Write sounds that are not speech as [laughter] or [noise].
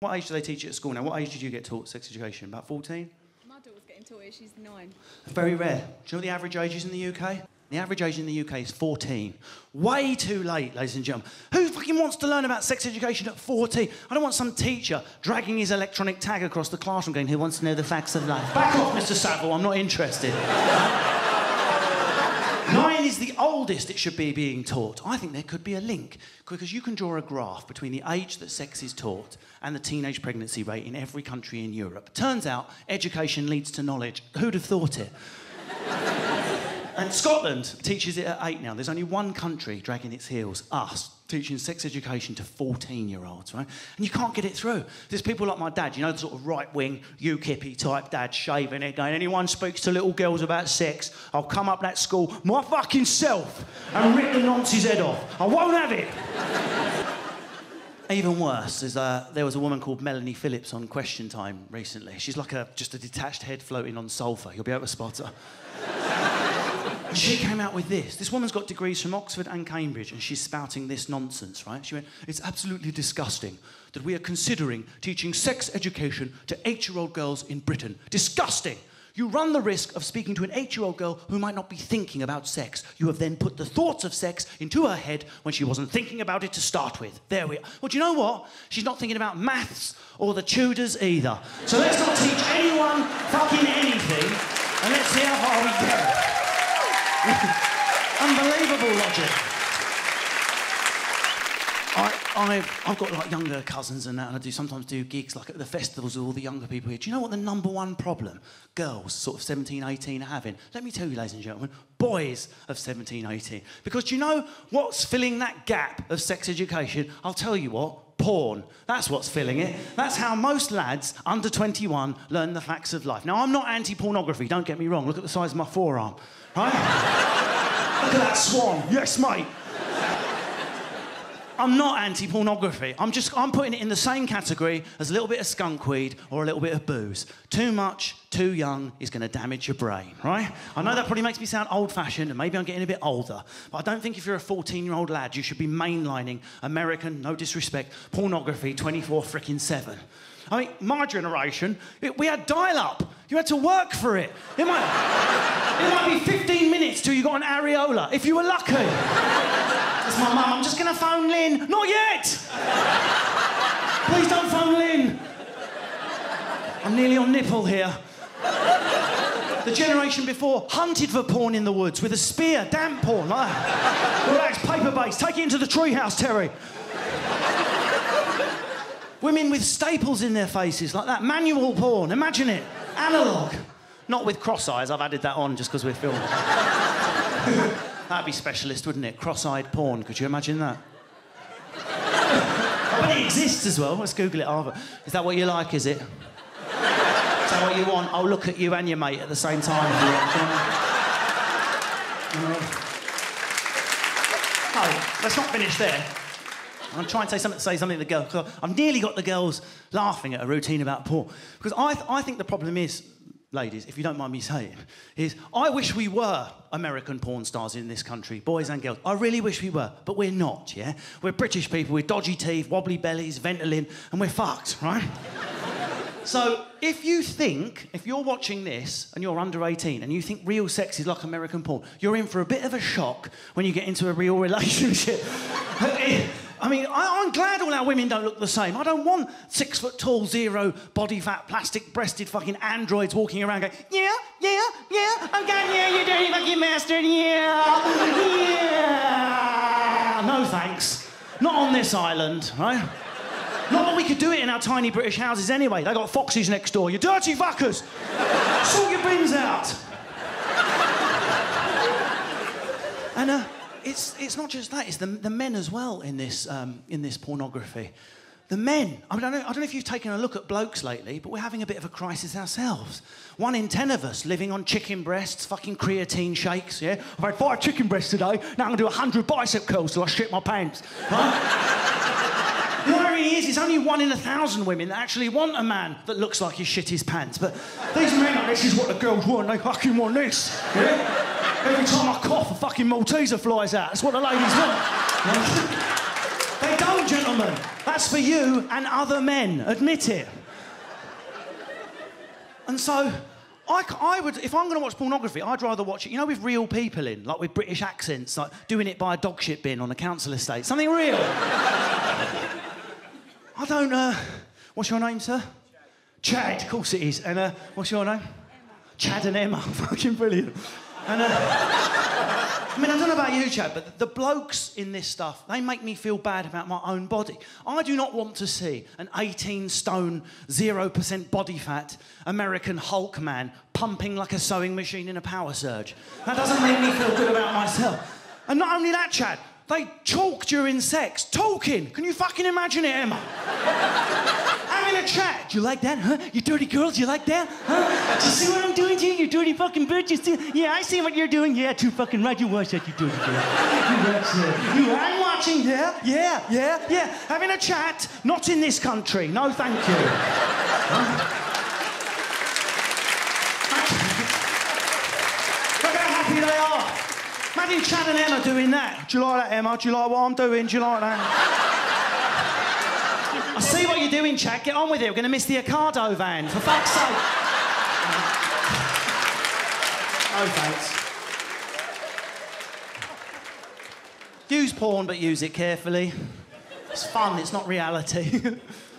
What age do they teach you at school now? What age did you get taught sex education? About 14? My daughter's getting taught it, she's nine. Very rare. Do you know what the average age is in the UK? The average age in the UK is 14. Way too late, ladies and gentlemen. Who fucking wants to learn about sex education at 14? I don't want some teacher dragging his electronic tag across the classroom going, who wants to know the facts of life? Back off, Mr. Savile, I'm not interested. [laughs] Is the oldest it should be being taught. I think there could be a link because you can draw a graph between the age that sex is taught and the teenage pregnancy rate in every country in Europe. Turns out education leads to knowledge. Who'd have thought it? And Scotland teaches it at eight now. There's only one country dragging its heels, us, teaching sex education to 14 year olds, right? And you can't get it through. There's people like my dad, you know, the sort of right wing, UKIP type dad, shaving it, going, anyone speaks to little girls about sex, I'll come up that school my fucking self and rip the nonce's head off. I won't have it. Even worse is uh, there was a woman called Melanie Phillips on Question Time recently. She's like a just a detached head floating on sulphur. You'll be able to spot her. And she came out with this. This woman's got degrees from Oxford and Cambridge, and she's spouting this nonsense, right? She went, It's absolutely disgusting that we are considering teaching sex education to eight year old girls in Britain. Disgusting! You run the risk of speaking to an eight year old girl who might not be thinking about sex. You have then put the thoughts of sex into her head when she wasn't thinking about it to start with. There we are. Well, do you know what? She's not thinking about maths or the Tudors either. So let's not teach anyone fucking anything, and let's see how far we get. [laughs] Unbelievable logic. I, I've, I've got like younger cousins and that, and I do sometimes do gigs like at the festivals with all the younger people here. Do you know what the number one problem girls, sort of 17, 18, are having? Let me tell you, ladies and gentlemen, boys of 17, 18. Because do you know what's filling that gap of sex education? I'll tell you what, porn. That's what's filling it. That's how most lads under 21 learn the facts of life. Now, I'm not anti pornography, don't get me wrong. Look at the size of my forearm, right? [laughs] Look at that swan. Yes, mate. I'm not anti-pornography. I'm just I'm putting it in the same category as a little bit of skunk weed or a little bit of booze. Too much, too young is going to damage your brain, right? I know that probably makes me sound old-fashioned, and maybe I'm getting a bit older, but I don't think if you're a 14-year-old lad, you should be mainlining American, no disrespect, pornography 24 freaking seven. I mean, my generation, it, we had dial-up. You had to work for it. It might, it might be 15 minutes till you got an areola, if you were lucky. It's my mum. I'm just to phone Lynn. Not yet. Please don't phone Lynn. I'm nearly on nipple here. The generation before hunted for porn in the woods with a spear, damp porn. Like. Relax, paper base. Take it into the treehouse, Terry. Women with staples in their faces, like that. Manual porn. Imagine it. Analog. Not with cross eyes. I've added that on just because we're filming. That'd be specialist, wouldn't it? Cross-eyed porn. Could you imagine that? [laughs] but it exists as well. Let's Google it, Arthur. Is that what you like? Is it? Is that what you want? I'll look at you and your mate at the same time. You want. No, let's not finish there. I'm trying to say something, say something to the girls. 'cause I've nearly got the girls laughing at a routine about porn. Because I, th- I think the problem is, ladies, if you don't mind me saying, is I wish we were American porn stars in this country, boys and girls. I really wish we were, but we're not, yeah? We're British people with dodgy teeth, wobbly bellies, Ventolin, and we're fucked, right? [laughs] So, if you think, if you're watching this and you're under 18 and you think real sex is like American porn, you're in for a bit of a shock when you get into a real [laughs] relationship. [laughs] I mean, I, I'm glad all our women don't look the same. I don't want six foot tall, zero body fat, plastic breasted fucking androids walking around going, yeah, yeah, yeah, I'm going, yeah, you dirty fucking bastard, yeah, yeah. No thanks. Not on this island, right? Not that we could do it in our tiny British houses anyway. They got foxes next door. You dirty fuckers! Sort your bins out. And uh, it's, it's not just that, it's the, the men as well in this, um, in this pornography. The men, I, mean, I, don't, I don't know if you've taken a look at blokes lately, but we're having a bit of a crisis ourselves. One in ten of us living on chicken breasts, fucking creatine shakes, yeah? I've had five chicken breasts today, now I'm gonna do 100 bicep curls till I shit my pants. Right? The irony is, it's only one in a thousand women that actually want a man that looks like he shit his pants. But these men, this is what the girls want. They fucking want this. Yeah? Every time I cough, a fucking Malteser flies out. That's what the ladies want. [laughs] they don't, gentlemen. that's for you and other men. Admit it. And so, I would, if I'm going to watch pornography, I'd rather watch it, you know, with real people in, like with British accents, like doing it by a dog shit bin on a council estate. Something real. I don't, uh, what's your name, sir? Chad. Of course it is. And uh, what's your name? Emma. Chad and Emma. [laughs] Fucking brilliant. And uh, I mean, I don't know about you, Chad, but the blokes in this stuff, they make me feel bad about my own body. I do not want to see an 18 stone, 0% body fat American Hulk man pumping like a sewing machine in a power surge. That doesn't make me feel good about myself. And not only that, Chad, they talk during sex. Talking! Can you fucking imagine it, Emma? Having a chat. Do you like that, huh? You dirty girls, you like that? Huh? Do you see what I'm doing to you, you dirty fucking bitch? You see? Yeah, I see what you're doing. Yeah, too fucking right. You watch that, you dirty girl. You watch that. You, I'm watching, yeah? Yeah, yeah, yeah. Having a chat. Not in this country. No, thank you. Look how happy they are. Imagine Chad and Emma doing that. Do you like that, Emma? Do you like what I'm doing? Do you like that? I see what you're doing, Chad. Get on with it. We're going to miss the Ocado van. For fuck's sake. No thanks. Use porn, but use it carefully. It's fun, it's not reality. [laughs]